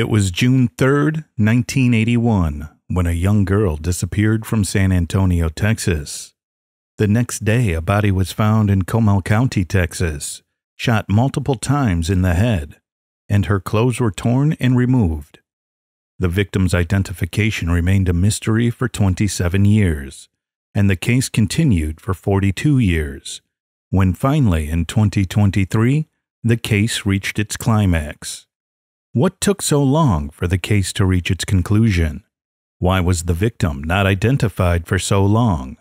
It was June 3rd, 1981, when a young girl disappeared from San Antonio, Texas. The next day, a body was found in Comal County, Texas, shot multiple times in the head, and her clothes were torn and removed. The victim's identification remained a mystery for 27 years, and the case continued for 42 years, when finally, in 2023, the case reached its climax. What took so long for the case to reach its conclusion? Why was the victim not identified for so long?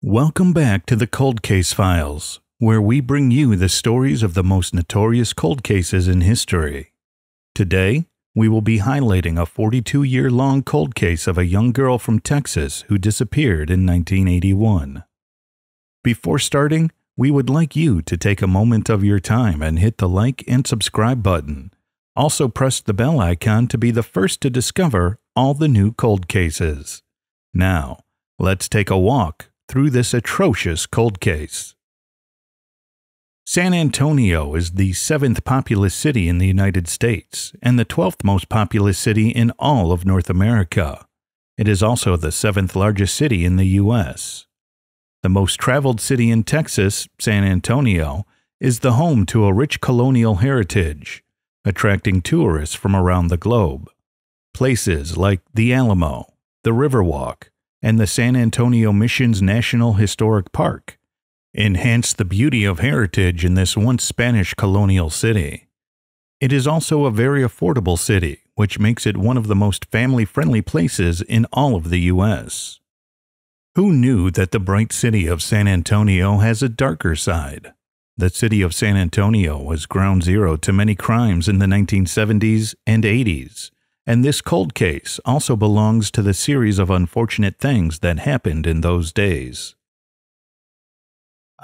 Welcome back to the Cold Case Files, where we bring you the stories of the most notorious cold cases in history. Today, we will be highlighting a 42 year long cold case of a young girl from Texas who disappeared in 1981. Before starting, we would like you to take a moment of your time and hit the like and subscribe button also, press the bell icon to be the first to discover all the new cold cases. Now, let's take a walk through this atrocious cold case. San Antonio is the seventh populous city in the United States and the 12th most populous city in all of North America. It is also the seventh largest city in the U.S. The most traveled city in Texas, San Antonio, is the home to a rich colonial heritage attracting tourists from around the globe. Places like the Alamo, the Riverwalk, and the San Antonio Missions National Historic Park enhance the beauty of heritage in this once Spanish colonial city. It is also a very affordable city, which makes it one of the most family friendly places in all of the U.S. Who knew that the bright city of San Antonio has a darker side? The city of San Antonio was ground zero to many crimes in the 1970s and 80s, and this cold case also belongs to the series of unfortunate things that happened in those days.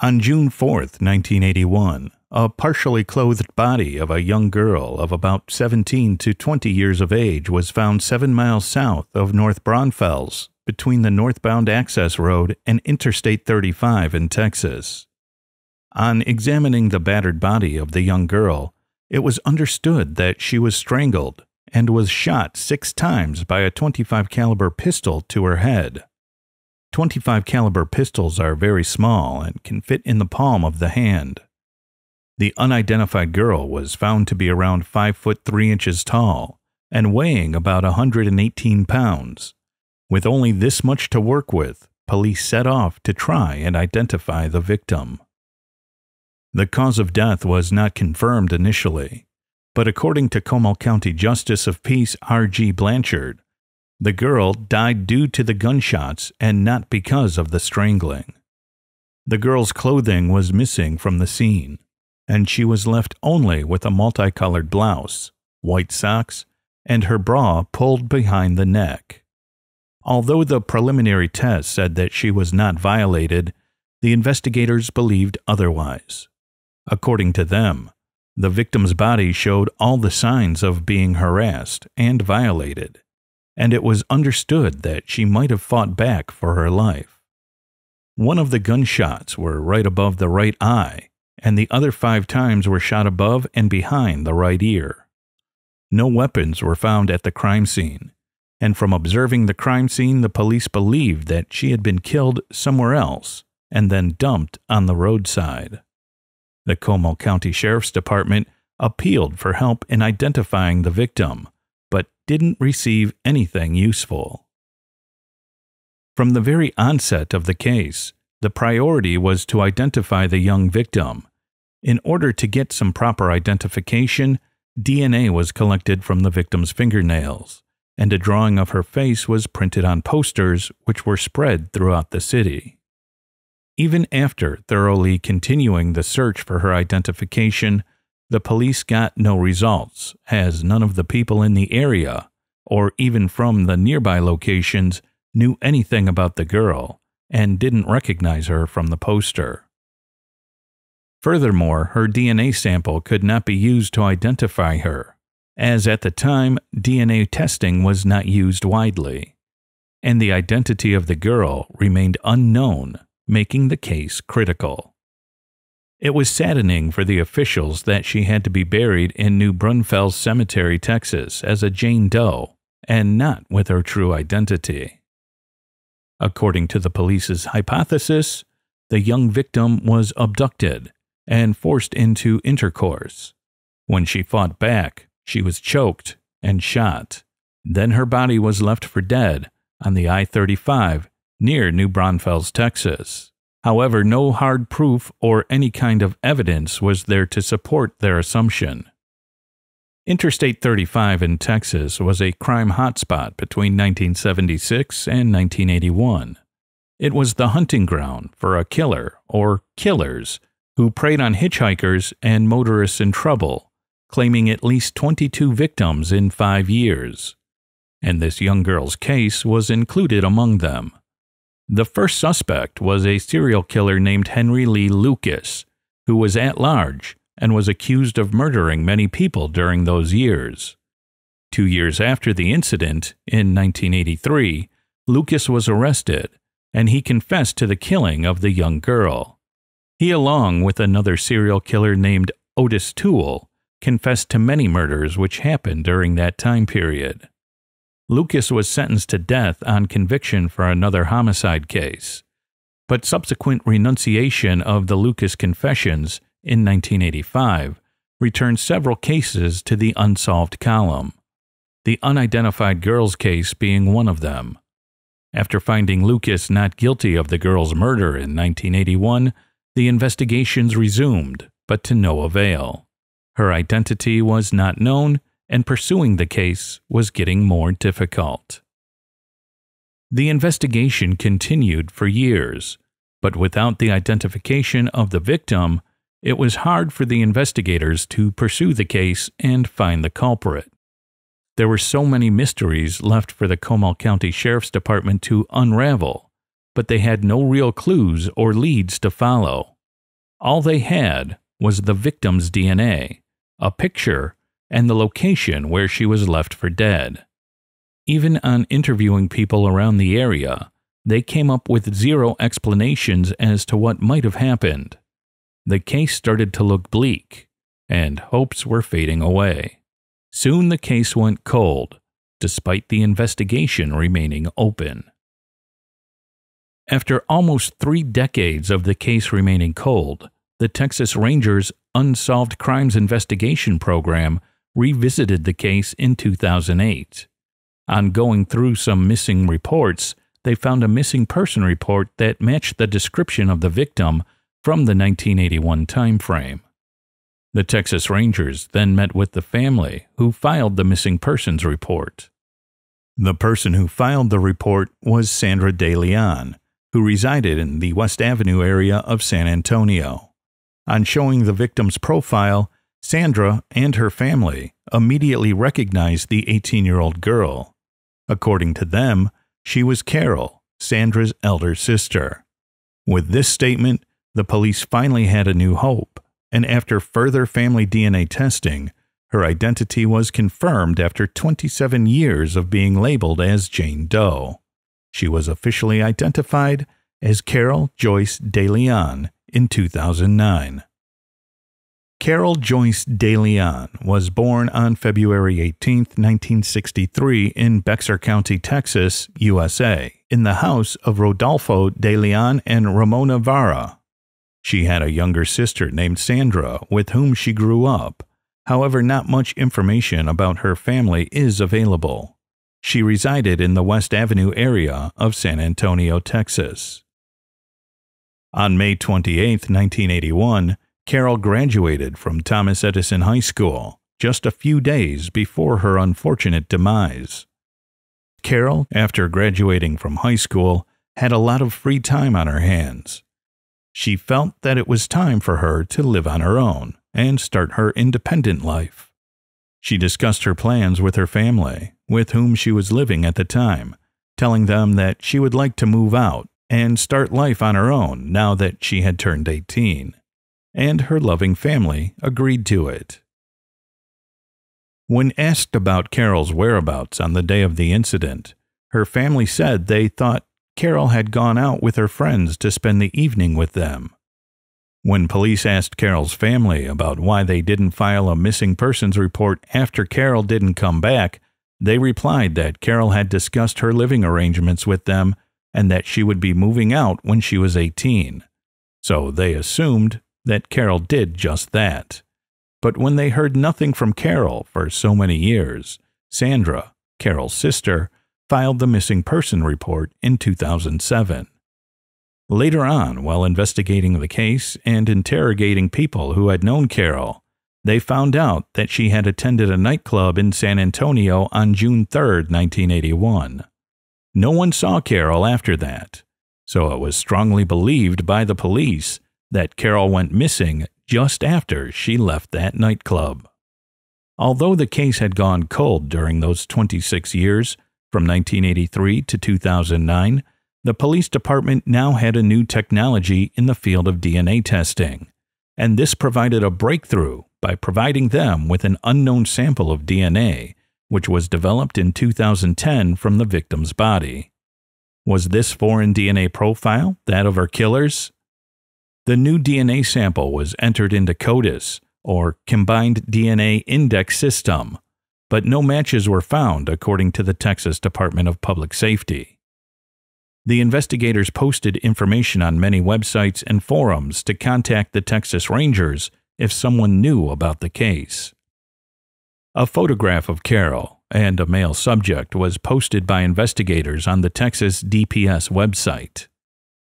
On June 4, 1981, a partially clothed body of a young girl of about 17 to 20 years of age was found seven miles south of North Braunfels between the northbound access road and Interstate 35 in Texas. On examining the battered body of the young girl, it was understood that she was strangled and was shot six times by a 25 caliber pistol to her head. 25 caliber pistols are very small and can fit in the palm of the hand. The unidentified girl was found to be around 5 foot 3 inches tall and weighing about 118 pounds. With only this much to work with, police set off to try and identify the victim. The cause of death was not confirmed initially, but according to Comal County Justice of Peace R.G. Blanchard, the girl died due to the gunshots and not because of the strangling. The girl's clothing was missing from the scene, and she was left only with a multicolored blouse, white socks, and her bra pulled behind the neck. Although the preliminary test said that she was not violated, the investigators believed otherwise. According to them, the victim's body showed all the signs of being harassed and violated, and it was understood that she might have fought back for her life. One of the gunshots were right above the right eye, and the other five times were shot above and behind the right ear. No weapons were found at the crime scene, and from observing the crime scene, the police believed that she had been killed somewhere else and then dumped on the roadside. The Comal County Sheriff's Department appealed for help in identifying the victim, but didn't receive anything useful. From the very onset of the case, the priority was to identify the young victim. In order to get some proper identification, DNA was collected from the victim's fingernails, and a drawing of her face was printed on posters which were spread throughout the city. Even after thoroughly continuing the search for her identification, the police got no results, as none of the people in the area, or even from the nearby locations, knew anything about the girl and didn't recognize her from the poster. Furthermore, her DNA sample could not be used to identify her, as at the time DNA testing was not used widely, and the identity of the girl remained unknown making the case critical. It was saddening for the officials that she had to be buried in New Braunfels Cemetery, Texas, as a Jane Doe, and not with her true identity. According to the police's hypothesis, the young victim was abducted and forced into intercourse. When she fought back, she was choked and shot. Then her body was left for dead on the I 35 near New Braunfels, Texas. However, no hard proof or any kind of evidence was there to support their assumption. Interstate 35 in Texas was a crime hotspot between 1976 and 1981. It was the hunting ground for a killer or killers who preyed on hitchhikers and motorists in trouble, claiming at least 22 victims in five years. And this young girl's case was included among them. The first suspect was a serial killer named Henry Lee Lucas, who was at large and was accused of murdering many people during those years. Two years after the incident, in 1983, Lucas was arrested and he confessed to the killing of the young girl. He, along with another serial killer named Ottis Toole, confessed to many murders which happened during that time period. Lucas was sentenced to death on conviction for another homicide case. But subsequent renunciation of the Lucas Confessions in 1985 returned several cases to the unsolved column, the unidentified girl's case being one of them. After finding Lucas not guilty of the girl's murder in 1981, the investigations resumed, but to no avail. Her identity was not known, and pursuing the case was getting more difficult. The investigation continued for years, but without the identification of the victim, it was hard for the investigators to pursue the case and find the culprit. There were so many mysteries left for the Comal County Sheriff's Department to unravel, but they had no real clues or leads to follow. All they had was the victim's DNA, a picture and the location where she was left for dead. Even on interviewing people around the area, they came up with zero explanations as to what might have happened. The case started to look bleak, and hopes were fading away. Soon the case went cold, despite the investigation remaining open. After almost three decades of the case remaining cold, the Texas Rangers Unsolved Crimes Investigation Program revisited the case in 2008. On going through some missing reports, they found a missing person report that matched the description of the victim from the 1981 timeframe. The Texas Rangers then met with the family who filed the missing persons report. The person who filed the report was Sandra De Leon, who resided in the West Avenue area of San Antonio. On showing the victim's profile, Sandra and her family immediately recognized the 18 year old girl. According to them, she was Carol, Sandra's elder sister. With this statement, the police finally had a new hope, and after further family DNA testing, her identity was confirmed after 27 years of being labeled as Jane Doe. She was officially identified as Carol Joyce De Leon in 2009. Carol Joyce De Leon was born on February 18, 1963, in Bexar County, Texas, USA, in the house of Rodolfo De Leon and Ramona Vara. She had a younger sister named Sandra with whom she grew up. However, not much information about her family is available. She resided in the West Avenue area of San Antonio, Texas. On May 28, 1981, Carol graduated from Thomas Edison High School just a few days before her unfortunate demise. Carol, after graduating from high school, had a lot of free time on her hands. She felt that it was time for her to live on her own and start her independent life. She discussed her plans with her family, with whom she was living at the time, telling them that she would like to move out and start life on her own now that she had turned 18 and her loving family agreed to it. When asked about Carol's whereabouts on the day of the incident, her family said they thought Carol had gone out with her friends to spend the evening with them. When police asked Carol's family about why they didn't file a missing persons report after Carol didn't come back, they replied that Carol had discussed her living arrangements with them and that she would be moving out when she was 18. So they assumed that Carol did just that. But when they heard nothing from Carol for so many years, Sandra, Carol's sister, filed the missing person report in 2007. Later on, while investigating the case and interrogating people who had known Carol, they found out that she had attended a nightclub in San Antonio on June 3, 1981. No one saw Carol after that, so it was strongly believed by the police that Carol went missing just after she left that nightclub. Although the case had gone cold during those 26 years, from 1983 to 2009, the police department now had a new technology in the field of DNA testing, and this provided a breakthrough by providing them with an unknown sample of DNA, which was developed in 2010 from the victim's body. Was this foreign DNA profile that of her killers? The new DNA sample was entered into CODIS, or Combined DNA Index System, but no matches were found according to the Texas Department of Public Safety. The investigators posted information on many websites and forums to contact the Texas Rangers if someone knew about the case. A photograph of Carol and a male subject was posted by investigators on the Texas DPS website.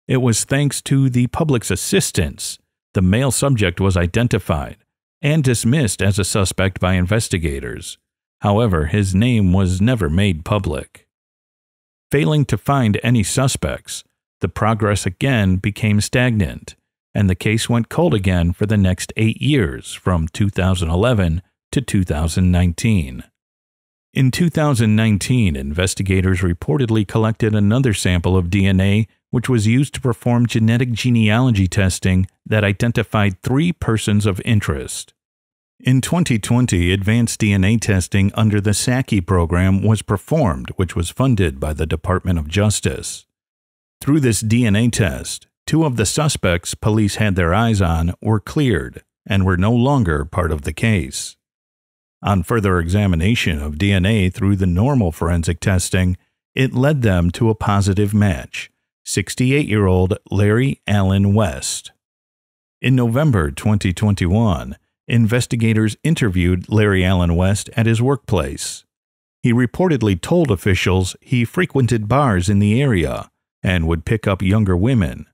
It was thanks to the public's assistance the male subject was identified and dismissed as a suspect by investigators. However, his name was never made public. Failing to find any suspects, the progress again became stagnant, and the case went cold again for the next eight years from 2011 to 2019. In 2019, investigators reportedly collected another sample of DNA which was used to perform genetic genealogy testing that identified three persons of interest. In 2020, advanced DNA testing under the SAKI program was performed, which was funded by the Department of Justice. Through this DNA test, two of the suspects police had their eyes on were cleared and were no longer part of the case. On further examination of DNA through the normal forensic testing, it led them to a positive match 68 year old Larry Allen West. In November 2021, investigators interviewed Larry Allen West at his workplace. He reportedly told officials he frequented bars in the area and would pick up younger women,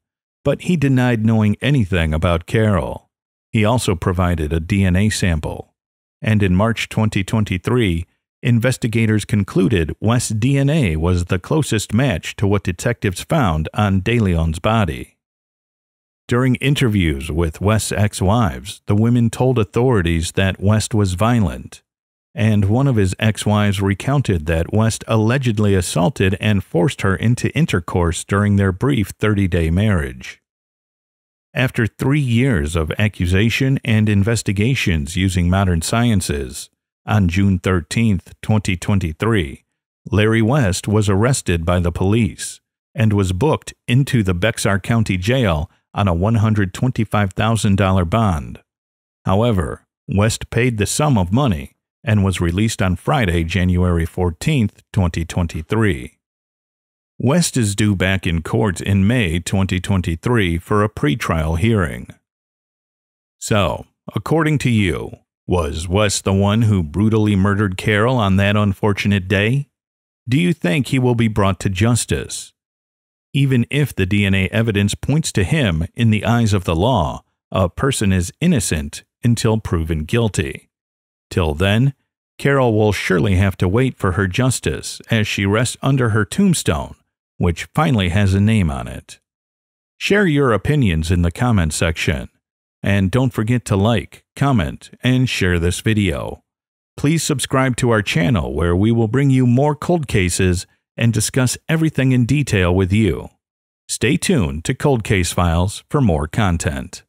but he denied knowing anything about Carol. He also provided a DNA sample. And in March 2023, investigators concluded West's DNA was the closest match to what detectives found on De Leon's body. During interviews with West's ex wives, the women told authorities that West was violent, and one of his ex wives recounted that West allegedly assaulted and forced her into intercourse during their brief 30 day marriage. After three years of accusation and investigations using modern sciences, on June 13, 2023, Larry West was arrested by the police and was booked into the Bexar County Jail on a $125,000 bond. However, West paid the sum of money and was released on Friday, January 14, 2023. West is due back in court in May 2023 for a pretrial hearing. So, according to you, was West the one who brutally murdered Carol on that unfortunate day? Do you think he will be brought to justice? Even if the DNA evidence points to him in the eyes of the law, a person is innocent until proven guilty. Till then, Carol will surely have to wait for her justice as she rests under her tombstone, which finally has a name on it. Share your opinions in the comment section. And don't forget to like, comment, and share this video. Please subscribe to our channel where we will bring you more cold cases and discuss everything in detail with you. Stay tuned to Cold Case Files for more content.